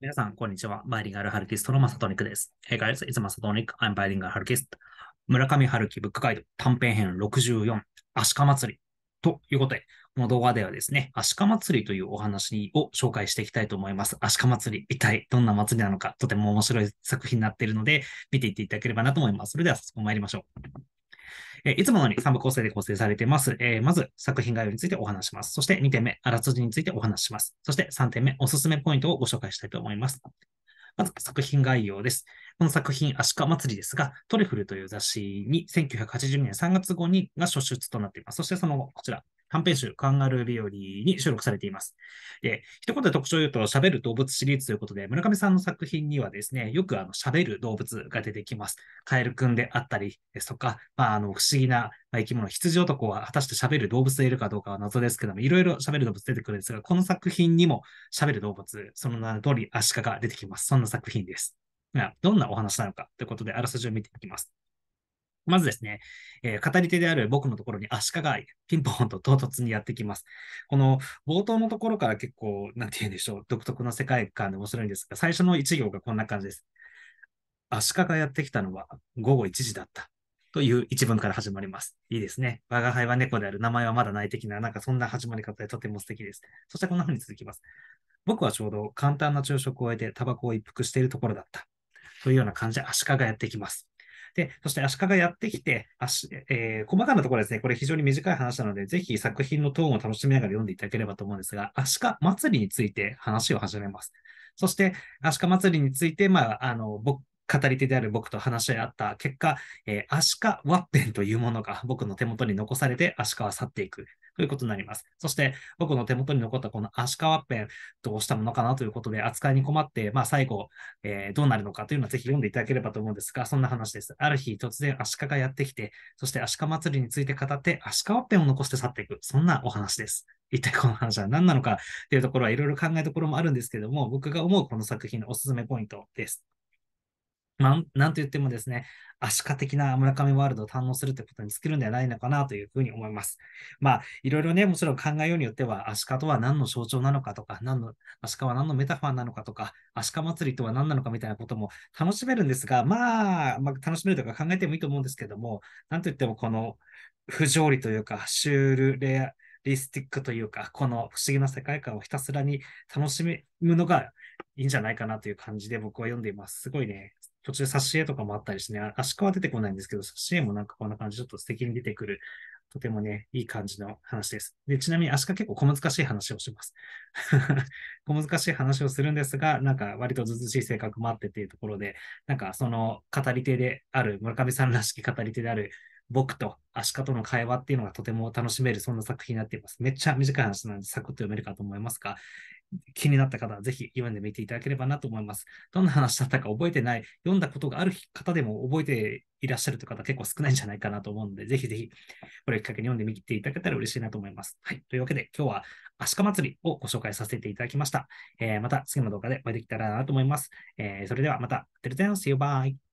皆さん、こんにちは。バイリンガルハルキストのマサトニックです。Hey guys, it's Masatonic. I'm bilingual harkist. 村上春樹ブックガイド短編編64、アシカ祭り。ということで、この動画ではですね、アシカ祭りというお話を紹介していきたいと思います。アシカ祭り、一体どんな祭りなのか、とても面白い作品になっているので、見ていっていただければなと思います。それでは早速参りましょう。えいつものように3部構成で構成されています。え、まず、作品概要についてお話します。そして2点目、あらすじについてお話します。そして3点目、おすすめポイントをご紹介したいと思います。まず、作品概要です。この作品、アシカ祭りですが、トリフルという雑誌に1980年3月号にが初出となっています。そしてその後、こちら、短編集、カンガルー日和に収録されています。で、一言で特徴を言うと、喋る動物シリーズということで、村上さんの作品にはですね、よくあの喋る動物が出てきます。カエルくんであったりですとか、まあ、あの不思議な生き物、羊男は果たして喋る動物でいるかどうかは謎ですけども、いろいろ喋る動物出てくるんですが、この作品にも喋る動物、その名の通りアシカが出てきます。そんな作品です。どんなお話なのかということで、あらすじを見ていきます。まずですね、えー、語り手である僕のところにアシカがピンポンと唐突にやってきます。この冒頭のところから結構、なんて言うんでしょう、独特の世界観で面白いんですが、最初の一行がこんな感じです。アシカがやってきたのは午後1時だった。という一文から始まります。いいですね。我が輩は猫である。名前はまだない的な、なんかそんな始まり方でとても素敵です。そしてこんな風に続きます。僕はちょうど簡単な昼食を終えてタバコを一服しているところだった。というような感じでアシカがやってきます。で、そしてアシカがやってきて、足えー、細かなところですね、これ非常に短い話なので、ぜひ作品のトーンを楽しみながら読んでいただければと思うんですが、アシカ祭りについて話を始めます。そして、アシカ祭りについて、まあ、あの、僕、語り手である僕と話し合った結果、えー、アシカワッペンというものが僕の手元に残されて、アシカは去っていく。ということになります。そして、僕の手元に残ったこのアシカワッペン、どうしたものかなということで、扱いに困って、まあ、最後、えー、どうなるのかというのはぜひ読んでいただければと思うんですが、そんな話です。ある日、突然アシカがやってきて、そしてアシカ祭りについて語って、アシカワッペンを残して去っていく。そんなお話です。一体この話は何なのかっていうところはいろいろ考えどころもあるんですけども、僕が思うこの作品のおすすめポイントです。まあ、なんと言ってもですね、アシカ的な村上ワールドを堪能するということに尽きるんではないのかなというふうに思います。まあ、いろいろね、もちろん考えようによっては、アシカとは何の象徴なのかとか、何の、アシカは何のメタファーなのかとか、アシカ祭りとは何なのかみたいなことも楽しめるんですが、まあ、まあ、楽しめるとか考えてもいいと思うんですけども、なんと言ってもこの不条理というか、シュールレア、リスティックというか、この不思議な世界観をひたすらに楽しむのがいいんじゃないかなという感じで僕は読んでいます。すごいね、途中挿絵とかもあったりしてね、足利は出てこないんですけど、挿絵もなんかこんな感じ、ちょっと素敵に出てくる、とてもね、いい感じの話です。で、ちなみに足利結構小難しい話をします。小難しい話をするんですが、なんか割とずずしい性格もあってっていうところで、なんかその語り手である、村上さんらしき語り手である僕とアシカとの会話っていうのがとても楽しめる、そんな作品になっています。めっちゃ短い話なんでサクッと読めるかと思いますが、気になった方はぜひ読んでみていただければなと思います。どんな話だったか覚えてない、読んだことがある方でも覚えていらっしゃるという方結構少ないんじゃないかなと思うので、ぜひぜひこれをきっかけに読んでみていただけたら嬉しいなと思います。はい。というわけで今日はアシカ祭りをご紹介させていただきました。えー、また次の動画でお会いできたらなと思います。えー、それではまた。Till then, see you, bye!